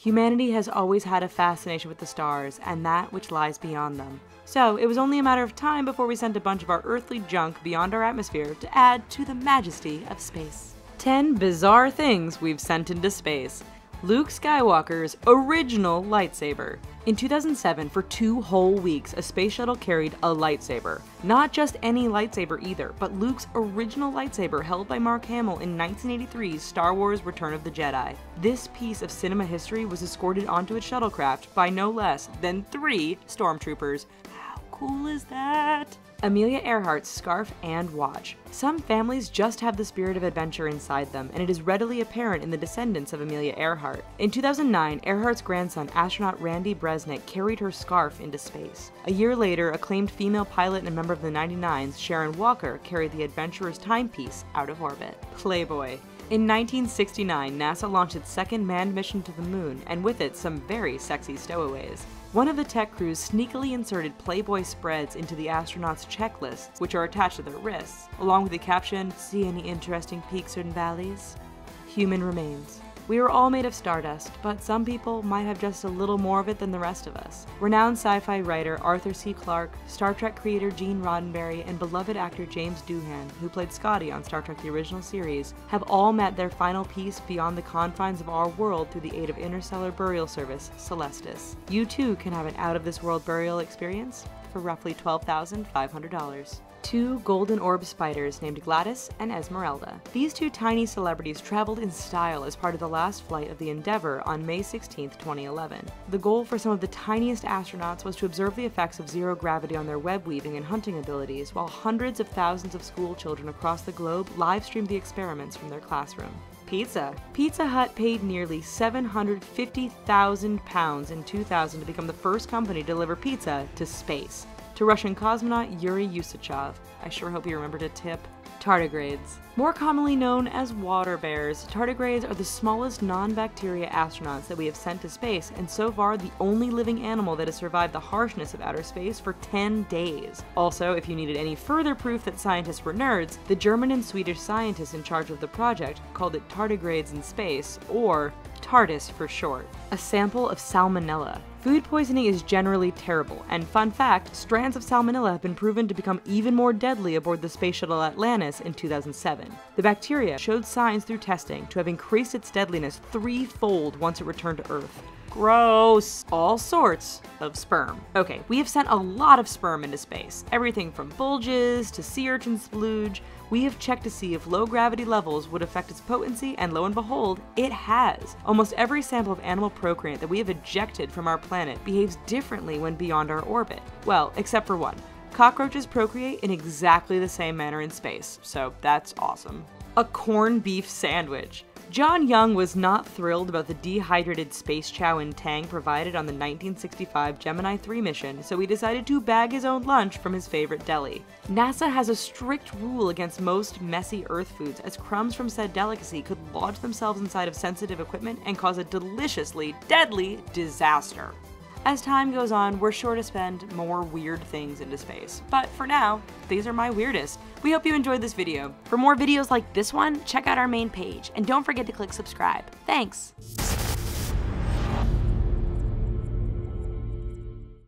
Humanity has always had a fascination with the stars and that which lies beyond them. So it was only a matter of time before we sent a bunch of our earthly junk beyond our atmosphere to add to the majesty of space. 10 bizarre things we've sent into space. Luke Skywalker's original lightsaber. In 2007, for two whole weeks, a space shuttle carried a lightsaber. Not just any lightsaber either, but Luke's original lightsaber held by Mark Hamill in 1983's Star Wars Return of the Jedi. This piece of cinema history was escorted onto its shuttlecraft by no less than three stormtroopers. How cool is that? Amelia Earhart's scarf and watch. Some families just have the spirit of adventure inside them, and it is readily apparent in the descendants of Amelia Earhart. In 2009, Earhart's grandson, astronaut Randy Bresnik, carried her scarf into space. A year later, acclaimed female pilot and member of the 99s, Sharon Walker, carried the adventurer's timepiece out of orbit. Playboy. In 1969, NASA launched its second manned mission to the moon, and with it, some very sexy stowaways. One of the tech crews sneakily inserted Playboy spreads into the astronauts' checklists, which are attached to their wrists, along with the caption, See any interesting peaks and valleys? Human remains. We are all made of stardust, but some people might have just a little more of it than the rest of us. Renowned sci-fi writer Arthur C. Clarke, Star Trek creator Gene Roddenberry, and beloved actor James Doohan, who played Scotty on Star Trek the original series, have all met their final peace beyond the confines of our world through the aid of interstellar burial service, Celestis. You too can have an out-of-this-world burial experience for roughly $12,500 two golden orb spiders named Gladys and Esmeralda. These two tiny celebrities traveled in style as part of the last flight of the Endeavour on May 16, 2011. The goal for some of the tiniest astronauts was to observe the effects of zero gravity on their web weaving and hunting abilities, while hundreds of thousands of school children across the globe live streamed the experiments from their classroom. Pizza. Pizza Hut paid nearly 750,000 pounds in 2000 to become the first company to deliver pizza to space to Russian cosmonaut Yuri Usachov. I sure hope you remember to tip. Tardigrades. More commonly known as water bears, tardigrades are the smallest non-bacteria astronauts that we have sent to space, and so far the only living animal that has survived the harshness of outer space for 10 days. Also, if you needed any further proof that scientists were nerds, the German and Swedish scientists in charge of the project called it tardigrades in space, or TARDIS for short, a sample of salmonella. Food poisoning is generally terrible, and fun fact, strands of salmonella have been proven to become even more deadly aboard the space shuttle Atlantis in 2007. The bacteria showed signs through testing to have increased its deadliness threefold once it returned to Earth. Gross! All sorts of sperm. Okay, we have sent a lot of sperm into space. Everything from bulges to sea urchin splooge. We have checked to see if low gravity levels would affect its potency, and lo and behold, it has. Almost every sample of animal procreant that we have ejected from our planet behaves differently when beyond our orbit. Well, except for one. Cockroaches procreate in exactly the same manner in space, so that's awesome. A corned beef sandwich. John Young was not thrilled about the dehydrated space chow and tang provided on the 1965 Gemini 3 mission, so he decided to bag his own lunch from his favorite deli. NASA has a strict rule against most messy Earth foods, as crumbs from said delicacy could lodge themselves inside of sensitive equipment and cause a deliciously deadly disaster. As time goes on, we're sure to spend more weird things into space. But for now, these are my weirdest. We hope you enjoyed this video. For more videos like this one, check out our main page, and don't forget to click subscribe. Thanks!